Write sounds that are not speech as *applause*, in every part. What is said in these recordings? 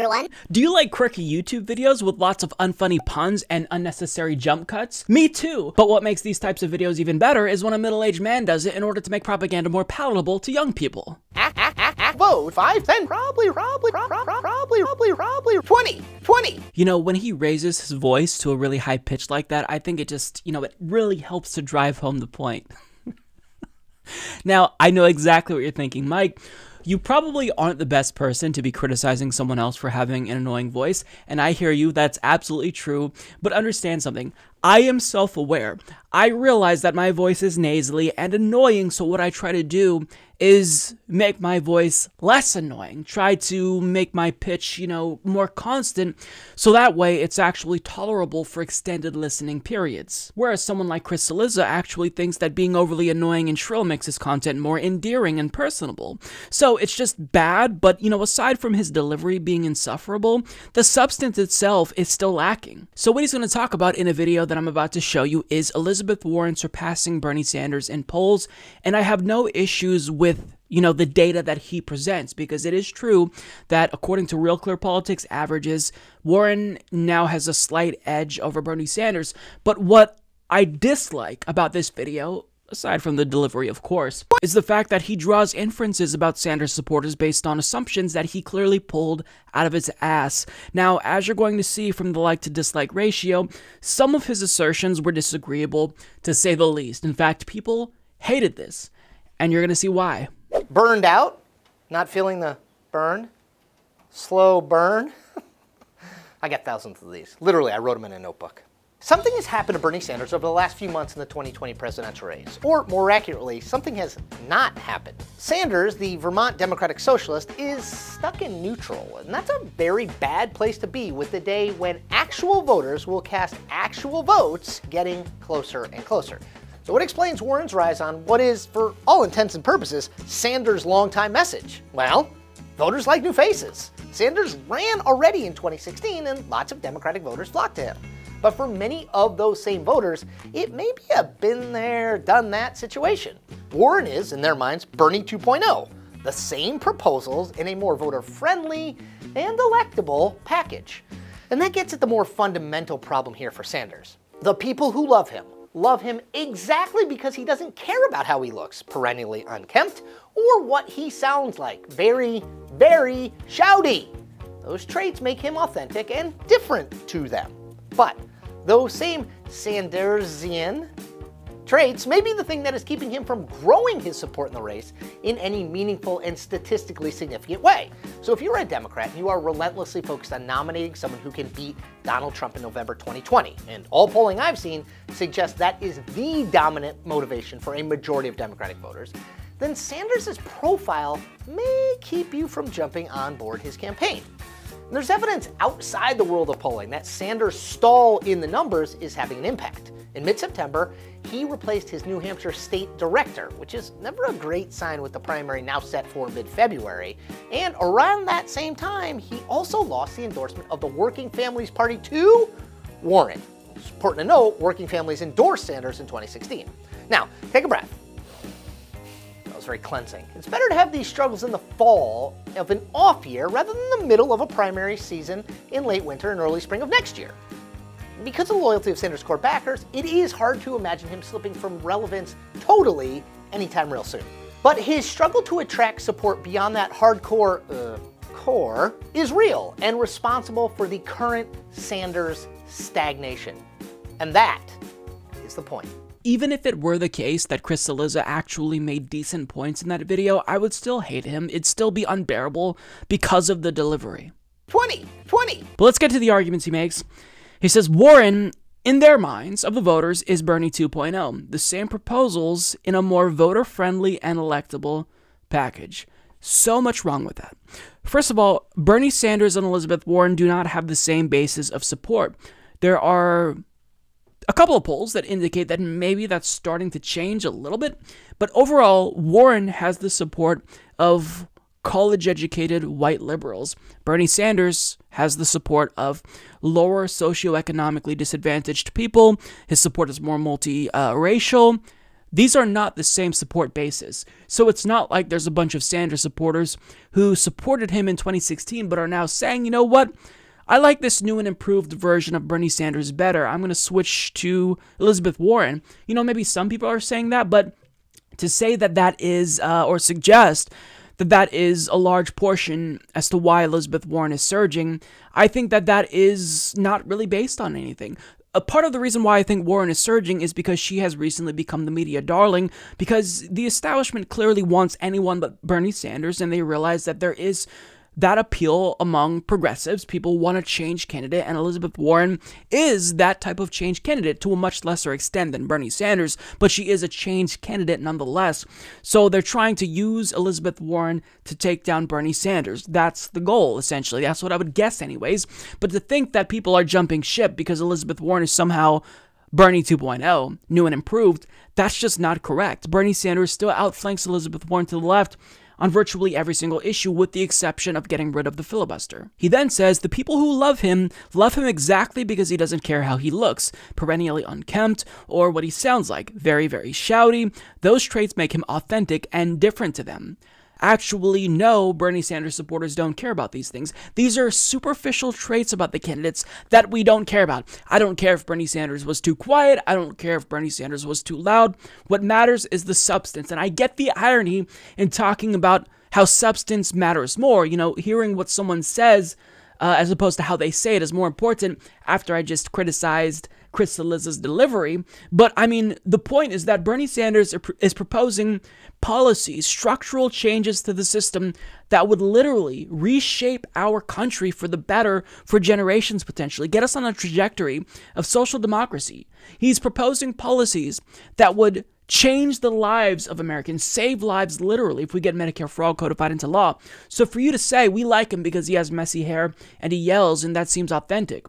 everyone. Do you like quirky YouTube videos with lots of unfunny puns and unnecessary jump cuts? Me too! But what makes these types of videos even better is when a middle-aged man does it in order to make propaganda more palatable to young people. *laughs* Vote 5, 10, probably, probably, probably, probably, probably, probably, 20, 20. You know, when he raises his voice to a really high pitch like that, I think it just, you know, it really helps to drive home the point. *laughs* now, I know exactly what you're thinking, Mike. You probably aren't the best person to be criticizing someone else for having an annoying voice, and I hear you, that's absolutely true. But understand something I am self aware. I realize that my voice is nasally and annoying, so what I try to do is make my voice less annoying. Try to make my pitch, you know, more constant, so that way it's actually tolerable for extended listening periods. Whereas someone like Chris Cillizza actually thinks that being overly annoying and shrill makes his content more endearing and personable. So it's just bad, but, you know, aside from his delivery being insufferable, the substance itself is still lacking. So what he's going to talk about in a video that I'm about to show you is Elizabeth Warren surpassing Bernie Sanders in polls, and I have no issues with you know the data that he presents because it is true that according to real clear politics averages warren now has a slight edge over bernie sanders. But what i dislike about this video aside from the delivery of course is the fact that he draws inferences about sanders supporters based on assumptions that he clearly pulled out of his ass now as you're going to see from the like to dislike ratio some of his assertions were disagreeable to say the least in fact people hated this and you're going to see why. Burned out, not feeling the burn, slow burn. *laughs* I got thousands of these. Literally, I wrote them in a notebook. Something has happened to Bernie Sanders over the last few months in the 2020 presidential race. Or more accurately, something has not happened. Sanders, the Vermont Democratic Socialist, is stuck in neutral, and that's a very bad place to be with the day when actual voters will cast actual votes getting closer and closer. So what explains Warren's rise on what is, for all intents and purposes, Sanders' longtime message? Well, voters like new faces. Sanders ran already in 2016 and lots of Democratic voters flocked to him. But for many of those same voters, it may be a been there, done that situation. Warren is, in their minds, Bernie 2.0, the same proposals in a more voter friendly and electable package. And that gets at the more fundamental problem here for Sanders. The people who love him, love him exactly because he doesn't care about how he looks, perennially unkempt, or what he sounds like, very, very shouty. Those traits make him authentic and different to them. But those same Sandersian traits may be the thing that is keeping him from growing his support in the race in any meaningful and statistically significant way. So if you're a Democrat and you are relentlessly focused on nominating someone who can beat Donald Trump in November 2020, and all polling I've seen suggests that is the dominant motivation for a majority of Democratic voters, then Sanders' profile may keep you from jumping on board his campaign. There's evidence outside the world of polling that Sanders' stall in the numbers is having an impact. In mid September, he replaced his New Hampshire state director, which is never a great sign with the primary now set for mid February. And around that same time, he also lost the endorsement of the Working Families Party to Warren. It's important to note, Working Families endorsed Sanders in 2016. Now, take a breath was very cleansing. It's better to have these struggles in the fall of an off year rather than the middle of a primary season in late winter and early spring of next year. Because of the loyalty of Sanders' core backers, it is hard to imagine him slipping from relevance totally anytime real soon. But his struggle to attract support beyond that hardcore uh, core is real and responsible for the current Sanders stagnation. And that is the point. Even if it were the case that Chris Cillizza actually made decent points in that video, I would still hate him. It'd still be unbearable because of the delivery. 20! 20! But let's get to the arguments he makes. He says Warren, in their minds of the voters, is Bernie 2.0, the same proposals in a more voter friendly and electable package. So much wrong with that. First of all, Bernie Sanders and Elizabeth Warren do not have the same basis of support. There are a couple of polls that indicate that maybe that's starting to change a little bit. But overall, Warren has the support of college educated white liberals. Bernie Sanders has the support of lower socioeconomically disadvantaged people. His support is more multiracial. these are not the same support bases. So it's not like there's a bunch of Sanders supporters who supported him in 2016 but are now saying, you know what? I like this new and improved version of Bernie Sanders better. I'm going to switch to Elizabeth Warren. You know, maybe some people are saying that, but to say that that is, uh, or suggest that that is a large portion as to why Elizabeth Warren is surging, I think that that is not really based on anything a part of the reason why I think Warren is surging is because she has recently become the media darling, because the establishment clearly wants anyone but Bernie Sanders, and they realize that there is that appeal among progressives. People want a change candidate, and Elizabeth Warren is that type of change candidate to a much lesser extent than Bernie Sanders, but she is a change candidate nonetheless. So they're trying to use Elizabeth Warren to take down Bernie Sanders. That's the goal, essentially. That's what I would guess, anyways. But to think that people are jumping ship because Elizabeth Warren is somehow Bernie 2.0, new and improved, that's just not correct. Bernie Sanders still outflanks Elizabeth Warren to the left, on virtually every single issue with the exception of getting rid of the filibuster. He then says the people who love him love him exactly because he doesn't care how he looks, perennially unkempt, or what he sounds like, very, very shouty. Those traits make him authentic and different to them actually know Bernie Sanders supporters don't care about these things. These are superficial traits about the candidates that we don't care about. I don't care if Bernie Sanders was too quiet. I don't care if Bernie Sanders was too loud. What matters is the substance. And I get the irony in talking about how substance matters more. You know, hearing what someone says uh, as opposed to how they say it is more important after I just criticized Chris Cillizza's delivery. But I mean, the point is that Bernie Sanders is proposing policies, structural changes to the system that would literally reshape our country for the better for generations potentially, get us on a trajectory of social democracy. He's proposing policies that would change the lives of Americans, save lives literally if we get Medicare for all codified into law. So for you to say we like him because he has messy hair and he yells and that seems authentic.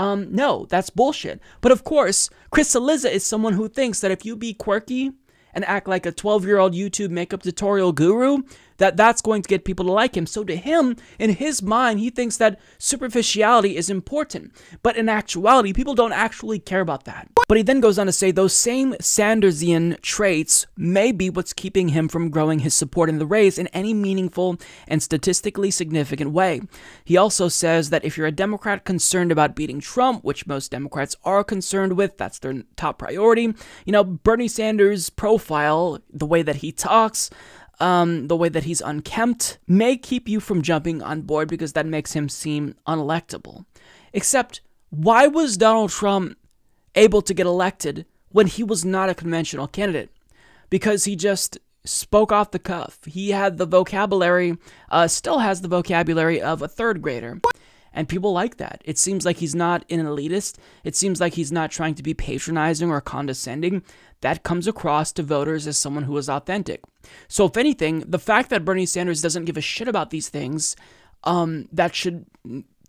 Um, no, that's bullshit. But of course, Chris Cillizza is someone who thinks that if you be quirky and act like a 12 year old YouTube makeup tutorial guru, that that's going to get people to like him. So to him, in his mind, he thinks that superficiality is important. But in actuality, people don't actually care about that. But he then goes on to say those same Sandersian traits may be what's keeping him from growing his support in the race in any meaningful and statistically significant way. He also says that if you're a Democrat concerned about beating Trump, which most Democrats are concerned with, that's their top priority, you know, Bernie Sanders' profile, the way that he talks, um, the way that he's unkempt may keep you from jumping on board because that makes him seem unelectable. Except, why was Donald Trump able to get elected when he was not a conventional candidate? Because he just spoke off the cuff. He had the vocabulary, uh, still has the vocabulary of a third grader. And people like that. It seems like he's not an elitist. It seems like he's not trying to be patronizing or condescending. That comes across to voters as someone who is authentic. So, if anything, the fact that Bernie Sanders doesn't give a shit about these things, um, that should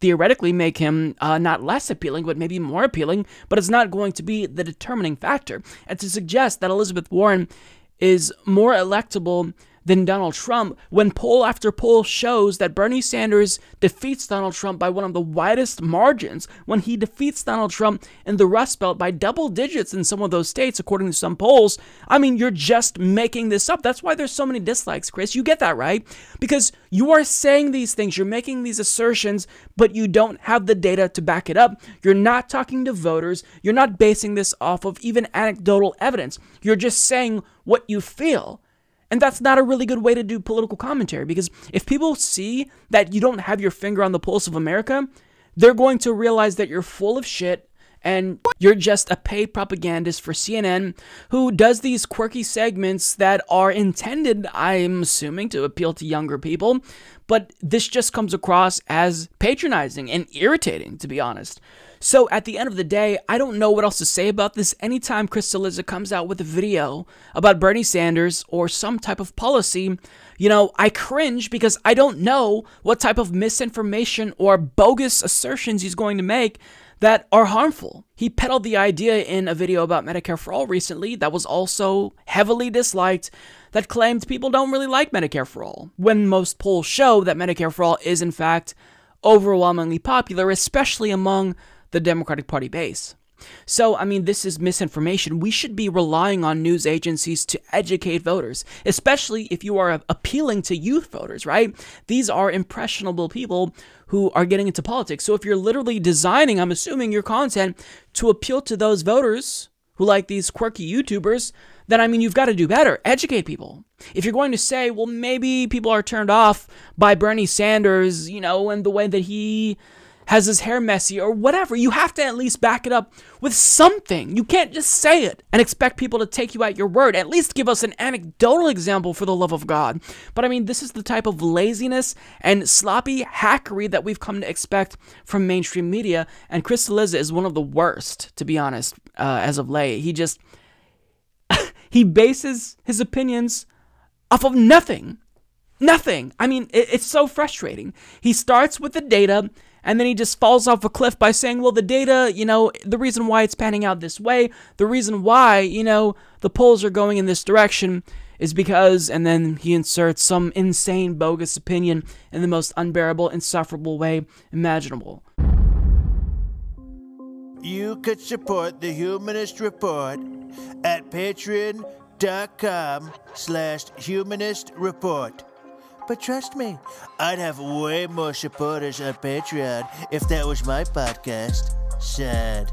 theoretically make him uh, not less appealing, but maybe more appealing, but it's not going to be the determining factor. And to suggest that Elizabeth Warren is more electable than Donald Trump when poll after poll shows that Bernie Sanders defeats Donald Trump by one of the widest margins, when he defeats Donald Trump in the Rust Belt by double digits in some of those states, according to some polls. I mean, you're just making this up. That's why there's so many dislikes, Chris. You get that, right? Because you are saying these things, you're making these assertions, but you don't have the data to back it up. You're not talking to voters. You're not basing this off of even anecdotal evidence. You're just saying what you feel. And that's not a really good way to do political commentary because if people see that you don't have your finger on the pulse of America, they're going to realize that you're full of shit and you're just a paid propagandist for CNN who does these quirky segments that are intended, I'm assuming, to appeal to younger people. But this just comes across as patronizing and irritating, to be honest. So at the end of the day, I don't know what else to say about this. Anytime Chris Cillizza comes out with a video about Bernie Sanders or some type of policy, you know, I cringe because I don't know what type of misinformation or bogus assertions he's going to make that are harmful. He peddled the idea in a video about Medicare for All recently that was also heavily disliked that claimed people don't really like Medicare for All, when most polls show that Medicare for All is in fact overwhelmingly popular, especially among the Democratic Party base. So, I mean, this is misinformation. We should be relying on news agencies to educate voters, especially if you are appealing to youth voters, right? These are impressionable people who are getting into politics. So, if you're literally designing, I'm assuming, your content to appeal to those voters who like these quirky YouTubers, then I mean, you've got to do better. Educate people. If you're going to say, well, maybe people are turned off by Bernie Sanders, you know, and the way that he has his hair messy or whatever, you have to at least back it up with something. You can't just say it and expect people to take you at your word. At least give us an anecdotal example for the love of God. But I mean, this is the type of laziness and sloppy hackery that we've come to expect from mainstream media. And Chris Cillizza is one of the worst, to be honest, uh, as of late. He just *laughs* he bases his opinions off of nothing. Nothing. I mean, it, it's so frustrating. He starts with the data and then he just falls off a cliff by saying, well, the data, you know, the reason why it's panning out this way, the reason why, you know, the polls are going in this direction is because, and then he inserts some insane, bogus opinion in the most unbearable, insufferable way imaginable. You could support the Humanist Report at patreon.com slash humanist report. But trust me, I'd have way more supporters on Patreon if that was my podcast. Sad.